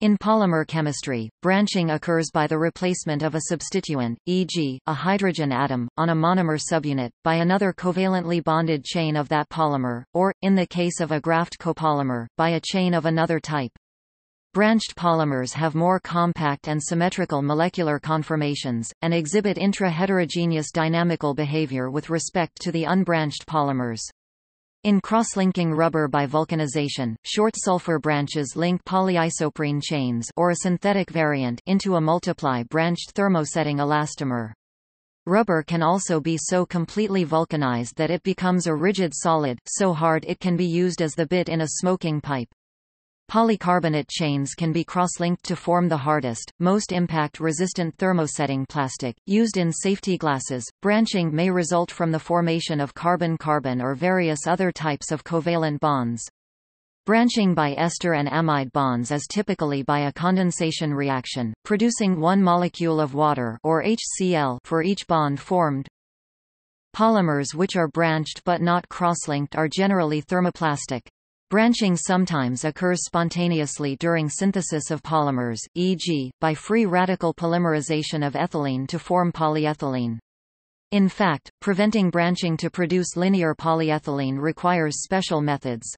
In polymer chemistry, branching occurs by the replacement of a substituent, e.g., a hydrogen atom, on a monomer subunit, by another covalently bonded chain of that polymer, or, in the case of a graft copolymer, by a chain of another type. Branched polymers have more compact and symmetrical molecular conformations, and exhibit intra-heterogeneous dynamical behavior with respect to the unbranched polymers. In cross-linking rubber by vulcanization, short sulfur branches link polyisoprene chains or a synthetic variant into a multiply-branched thermosetting elastomer. Rubber can also be so completely vulcanized that it becomes a rigid solid, so hard it can be used as the bit in a smoking pipe. Polycarbonate chains can be cross-linked to form the hardest, most impact-resistant thermosetting plastic, used in safety glasses. Branching may result from the formation of carbon-carbon or various other types of covalent bonds. Branching by ester and amide bonds is typically by a condensation reaction, producing one molecule of water or HCl for each bond formed. Polymers which are branched but not cross-linked are generally thermoplastic. Branching sometimes occurs spontaneously during synthesis of polymers, e.g., by free radical polymerization of ethylene to form polyethylene. In fact, preventing branching to produce linear polyethylene requires special methods.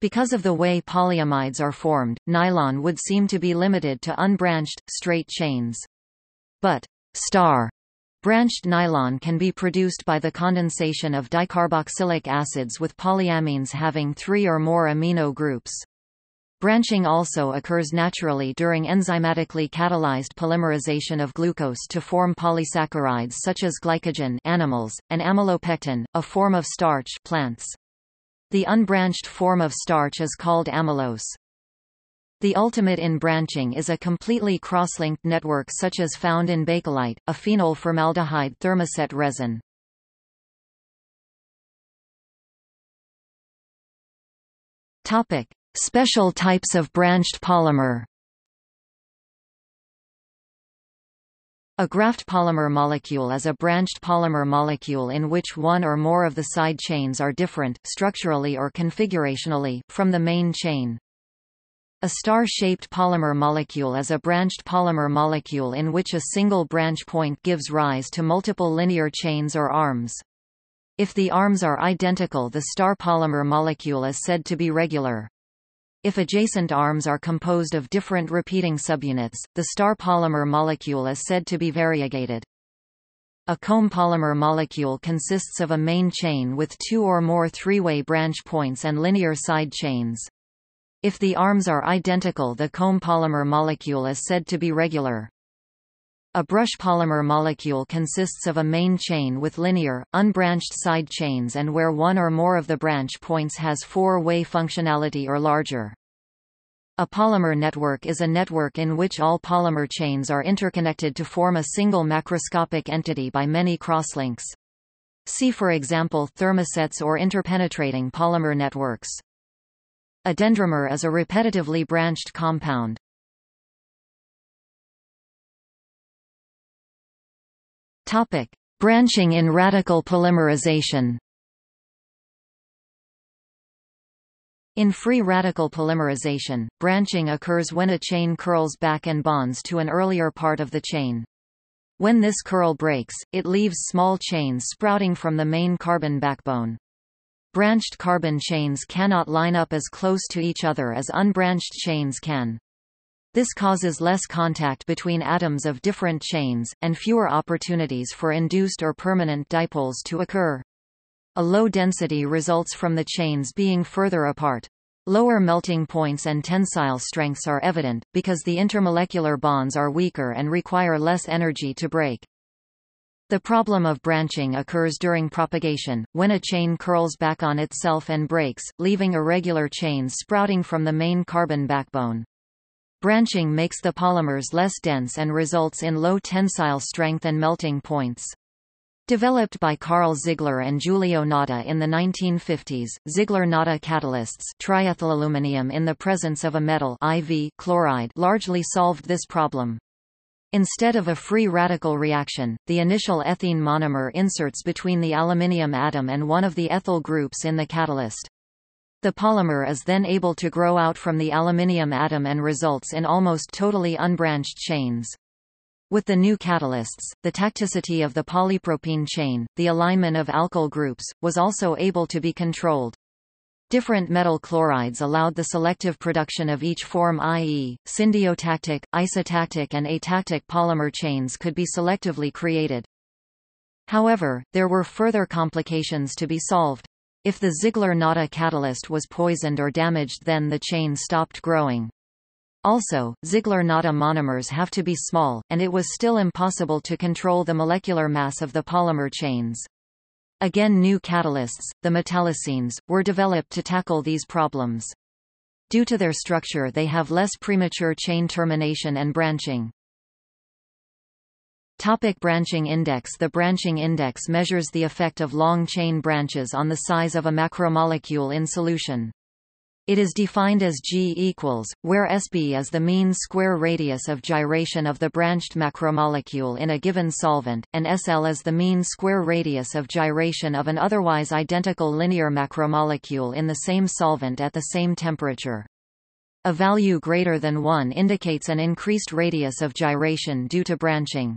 Because of the way polyamides are formed, nylon would seem to be limited to unbranched, straight chains. But star Branched nylon can be produced by the condensation of dicarboxylic acids with polyamines having three or more amino groups. Branching also occurs naturally during enzymatically catalyzed polymerization of glucose to form polysaccharides such as glycogen animals, and amylopectin, a form of starch plants. The unbranched form of starch is called amylose. The ultimate in branching is a completely cross-linked network such as found in bakelite, a phenol formaldehyde thermoset resin. Topic: Special types of branched polymer. A graft polymer molecule is a branched polymer molecule in which one or more of the side chains are different, structurally or configurationally, from the main chain. A star-shaped polymer molecule is a branched polymer molecule in which a single branch point gives rise to multiple linear chains or arms. If the arms are identical the star polymer molecule is said to be regular. If adjacent arms are composed of different repeating subunits, the star polymer molecule is said to be variegated. A comb polymer molecule consists of a main chain with two or more three-way branch points and linear side chains. If the arms are identical the comb polymer molecule is said to be regular. A brush polymer molecule consists of a main chain with linear, unbranched side chains and where one or more of the branch points has four-way functionality or larger. A polymer network is a network in which all polymer chains are interconnected to form a single macroscopic entity by many crosslinks. See for example thermosets or interpenetrating polymer networks. A dendrimer is a repetitively branched compound. Topic: Branching in radical polymerization. In free radical polymerization, branching occurs when a chain curls back and bonds to an earlier part of the chain. When this curl breaks, it leaves small chains sprouting from the main carbon backbone. Branched carbon chains cannot line up as close to each other as unbranched chains can. This causes less contact between atoms of different chains, and fewer opportunities for induced or permanent dipoles to occur. A low density results from the chains being further apart. Lower melting points and tensile strengths are evident, because the intermolecular bonds are weaker and require less energy to break. The problem of branching occurs during propagation, when a chain curls back on itself and breaks, leaving irregular chains sprouting from the main carbon backbone. Branching makes the polymers less dense and results in low tensile strength and melting points. Developed by Karl Ziegler and Giulio Natta in the 1950s, Ziegler-Natta catalysts triethylaluminium in the presence of a metal IV chloride largely solved this problem. Instead of a free radical reaction, the initial ethene monomer inserts between the aluminium atom and one of the ethyl groups in the catalyst. The polymer is then able to grow out from the aluminium atom and results in almost totally unbranched chains. With the new catalysts, the tacticity of the polypropene chain, the alignment of alkyl groups, was also able to be controlled. Different metal chlorides allowed the selective production of each form i.e., syndiotactic, isotactic and atactic polymer chains could be selectively created. However, there were further complications to be solved. If the Ziegler-Natta catalyst was poisoned or damaged then the chain stopped growing. Also, Ziegler-Natta monomers have to be small, and it was still impossible to control the molecular mass of the polymer chains. Again new catalysts, the metallocenes, were developed to tackle these problems. Due to their structure they have less premature chain termination and branching. Topic branching index The branching index measures the effect of long chain branches on the size of a macromolecule in solution. It is defined as G equals, where SB is the mean square radius of gyration of the branched macromolecule in a given solvent, and SL is the mean square radius of gyration of an otherwise identical linear macromolecule in the same solvent at the same temperature. A value greater than 1 indicates an increased radius of gyration due to branching.